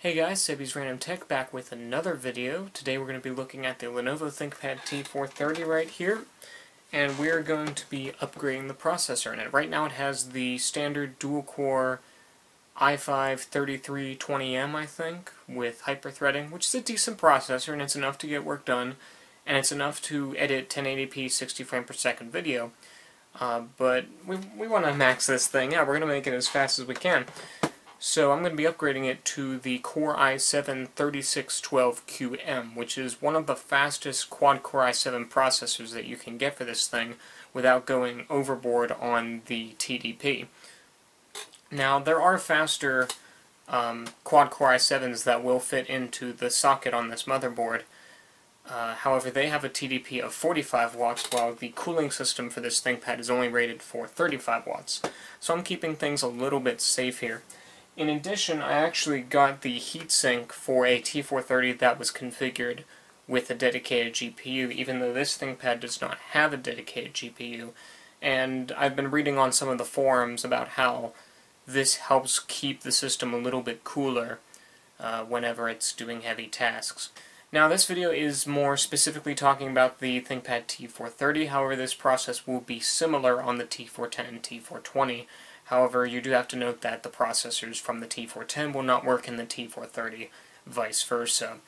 Hey guys, Sebi's Random Tech back with another video. Today we're going to be looking at the Lenovo ThinkPad T430 right here, and we're going to be upgrading the processor in it. Right now it has the standard dual-core i5-3320M, I think, with hyper-threading, which is a decent processor, and it's enough to get work done, and it's enough to edit 1080p 60 frame per second video. Uh, but we, we want to max this thing out. We're going to make it as fast as we can. So I'm going to be upgrading it to the Core i7-3612QM, which is one of the fastest quad-core i7 processors that you can get for this thing without going overboard on the TDP. Now, there are faster um, quad-core i7s that will fit into the socket on this motherboard. Uh, however, they have a TDP of 45 watts, while the cooling system for this ThinkPad is only rated for 35 watts. So I'm keeping things a little bit safe here. In addition, I actually got the heatsink for a T430 that was configured with a dedicated GPU, even though this ThinkPad does not have a dedicated GPU. And I've been reading on some of the forums about how this helps keep the system a little bit cooler uh, whenever it's doing heavy tasks. Now this video is more specifically talking about the ThinkPad T430, however this process will be similar on the T410 and T420, However, you do have to note that the processors from the T410 will not work in the T430, vice versa.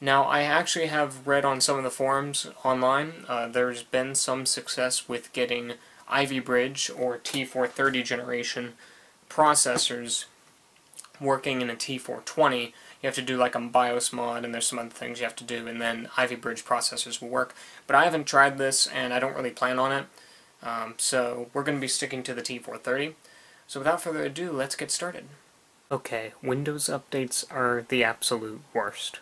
Now, I actually have read on some of the forums online, uh, there's been some success with getting Ivy Bridge or T430 generation processors working in a T420. You have to do like a BIOS mod, and there's some other things you have to do, and then Ivy Bridge processors will work. But I haven't tried this, and I don't really plan on it, um, so we're going to be sticking to the T430. So without further ado, let's get started. Okay, Windows updates are the absolute worst.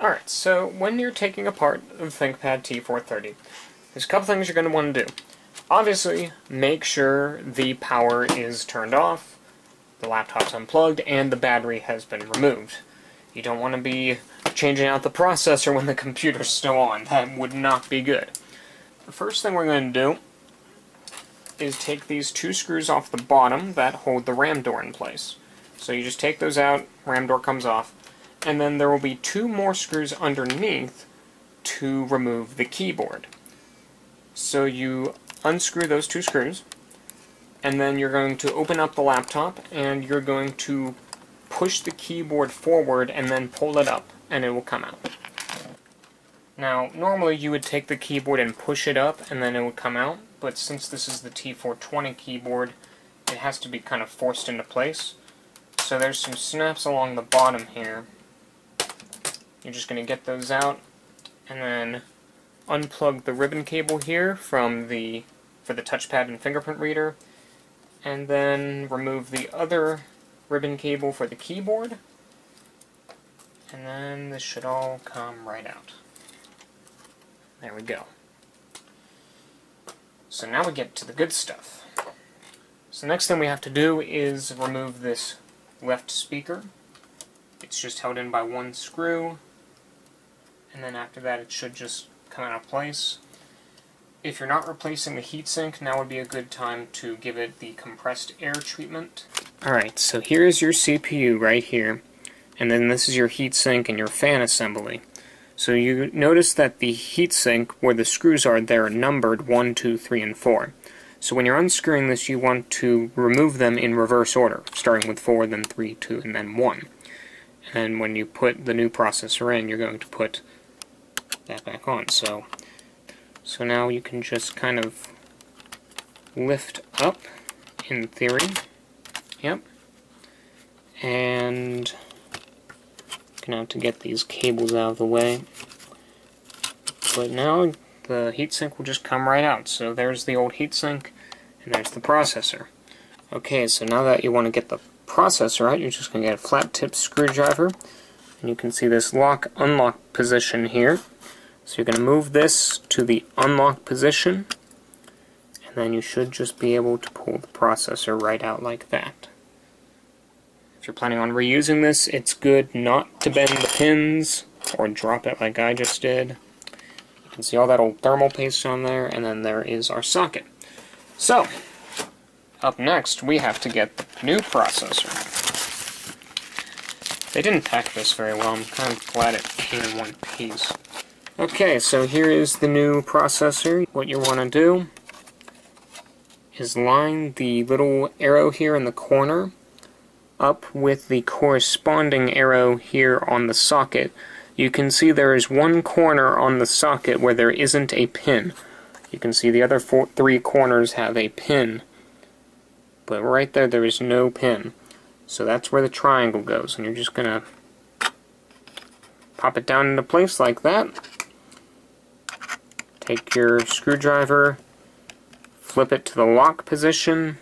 Alright, so when you're taking apart the ThinkPad T430, there's a couple things you're going to want to do. Obviously, make sure the power is turned off, the laptop's unplugged, and the battery has been removed. You don't want to be changing out the processor when the computer's still on. That would not be good. The first thing we're going to do is take these two screws off the bottom that hold the RAM door in place. So you just take those out, RAM door comes off, and then there will be two more screws underneath to remove the keyboard. So you unscrew those two screws, and then you're going to open up the laptop, and you're going to push the keyboard forward and then pull it up, and it will come out. Now, normally you would take the keyboard and push it up, and then it would come out, but since this is the T420 keyboard, it has to be kind of forced into place. So there's some snaps along the bottom here. You're just going to get those out, and then unplug the ribbon cable here from the for the touchpad and fingerprint reader, and then remove the other ribbon cable for the keyboard, and then this should all come right out. There we go. So now we get to the good stuff. So next thing we have to do is remove this left speaker. It's just held in by one screw, and then after that it should just come out of place. If you're not replacing the heatsink, now would be a good time to give it the compressed air treatment. Alright, so here is your CPU right here, and then this is your heatsink and your fan assembly. So you notice that the heatsink, where the screws are, they're numbered 1, 2, 3, and 4. So when you're unscrewing this, you want to remove them in reverse order, starting with 4, then 3, 2, and then 1. And when you put the new processor in, you're going to put that back on. So, so now you can just kind of lift up, in theory. Yep. And now to get these cables out of the way. But now the heatsink will just come right out. So there's the old heatsink, and there's the processor. Okay, so now that you want to get the processor out, you're just going to get a flat tip screwdriver. And you can see this lock unlock position here. So you're going to move this to the unlock position, and then you should just be able to pull the processor right out like that you're planning on reusing this, it's good not to bend the pins or drop it like I just did. You can see all that old thermal paste on there, and then there is our socket. So, up next, we have to get the new processor. They didn't pack this very well. I'm kind of glad it came in one piece. Okay, so here is the new processor. What you want to do is line the little arrow here in the corner up with the corresponding arrow here on the socket. You can see there is one corner on the socket where there isn't a pin. You can see the other four, three corners have a pin. But right there, there is no pin. So that's where the triangle goes. And you're just going to pop it down into place like that. Take your screwdriver, flip it to the lock position,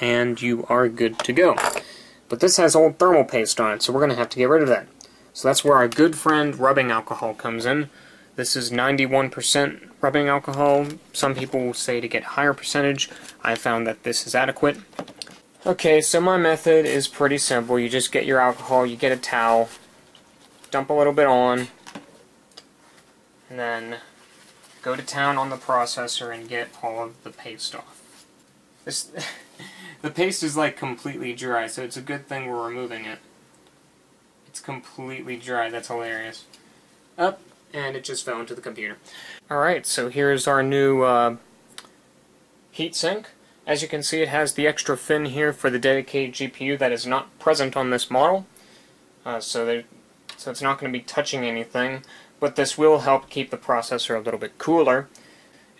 and you are good to go. But this has old thermal paste on it, so we're going to have to get rid of that. So that's where our good friend rubbing alcohol comes in. This is 91% rubbing alcohol. Some people will say to get higher percentage. I found that this is adequate. Okay, so my method is pretty simple. You just get your alcohol, you get a towel, dump a little bit on, and then go to town on the processor and get all of the paste off. This, the paste is like completely dry, so it's a good thing we're removing it. It's completely dry, that's hilarious. Up, and it just fell into the computer. Alright, so here's our new uh, heatsink. As you can see, it has the extra fin here for the dedicated GPU that is not present on this model. Uh, so, so it's not going to be touching anything, but this will help keep the processor a little bit cooler.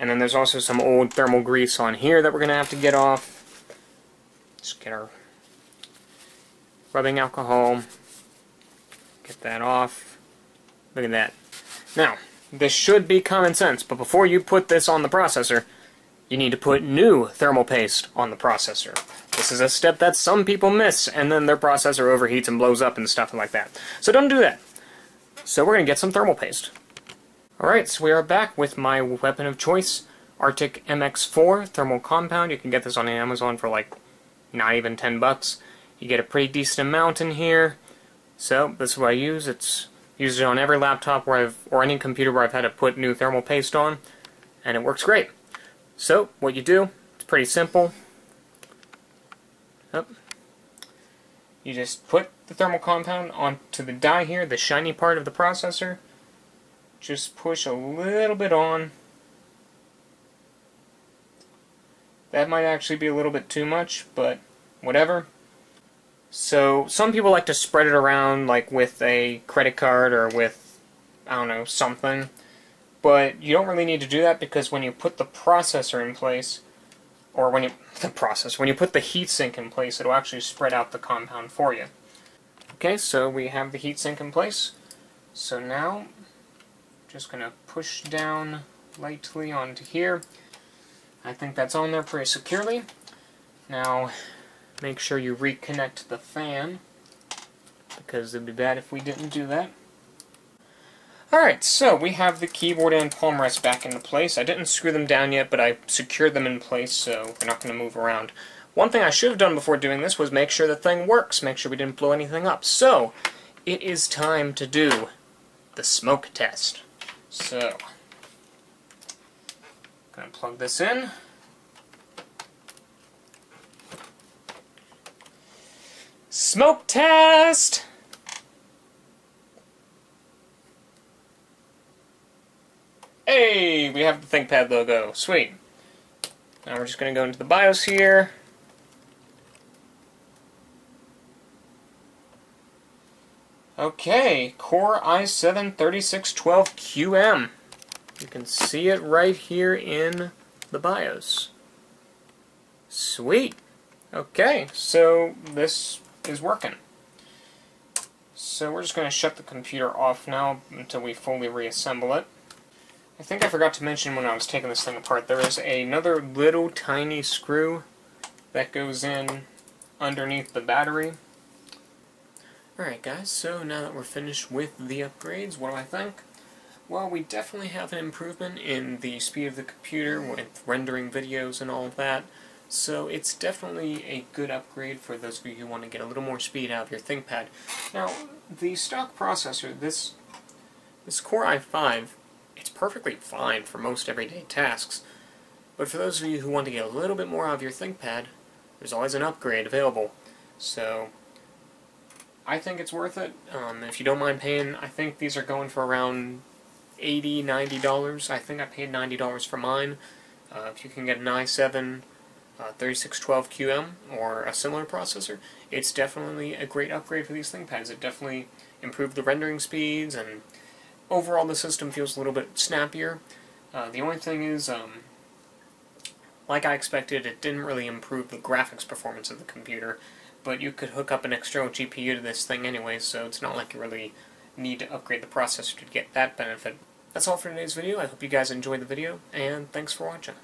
And then there's also some old thermal grease on here that we're going to have to get off. Just get our rubbing alcohol, get that off. Look at that. Now, this should be common sense, but before you put this on the processor, you need to put new thermal paste on the processor. This is a step that some people miss, and then their processor overheats and blows up and stuff like that. So don't do that. So we're going to get some thermal paste. Alright, so we are back with my weapon of choice, Arctic MX4 thermal compound. You can get this on Amazon for like not even 10 bucks. You get a pretty decent amount in here. So this is what I use. It's Used it on every laptop where I've, or any computer where I've had to put new thermal paste on, and it works great. So, what you do, it's pretty simple. Yep. You just put the thermal compound onto the die here, the shiny part of the processor. Just push a little bit on. That might actually be a little bit too much, but whatever. So some people like to spread it around like with a credit card or with, I don't know, something. But you don't really need to do that because when you put the processor in place, or when you, the process, when you put the heatsink in place, it'll actually spread out the compound for you. Okay, so we have the heatsink in place. So now, just going to push down lightly onto here. I think that's on there pretty securely. Now, Make sure you reconnect the fan, because it'd be bad if we didn't do that. Alright, so we have the keyboard and palm rest back into place. I didn't screw them down yet, but I secured them in place, so they're not going to move around. One thing I should have done before doing this was make sure the thing works, make sure we didn't blow anything up. So, it is time to do the smoke test. So, gonna plug this in. Smoke test! Hey, we have the ThinkPad logo. Sweet. Now we're just going to go into the BIOS here. Okay, Core i7-3612QM. You can see it right here in the BIOS. Sweet. Okay, so this is working. So we're just going to shut the computer off now until we fully reassemble it. I think I forgot to mention when I was taking this thing apart, there is another little tiny screw that goes in underneath the battery. Alright guys, so now that we're finished with the upgrades, what do I think? Well, we definitely have an improvement in the speed of the computer with rendering videos and all of that. So it's definitely a good upgrade for those of you who want to get a little more speed out of your ThinkPad. Now, the stock processor, this, this Core i5, it's perfectly fine for most everyday tasks. But for those of you who want to get a little bit more out of your ThinkPad, there's always an upgrade available. So, I think it's worth it. Um, if you don't mind paying, I think these are going for around 80 $90. I think I paid $90 for mine. Uh, if you can get an i7 uh, 3612QM or a similar processor, it's definitely a great upgrade for these ThinkPads. It definitely improved the rendering speeds, and overall the system feels a little bit snappier. Uh, the only thing is, um, like I expected, it didn't really improve the graphics performance of the computer, but you could hook up an external GPU to this thing anyway, so it's not like you really need to upgrade the processor to get that benefit. That's all for today's video. I hope you guys enjoyed the video, and thanks for watching.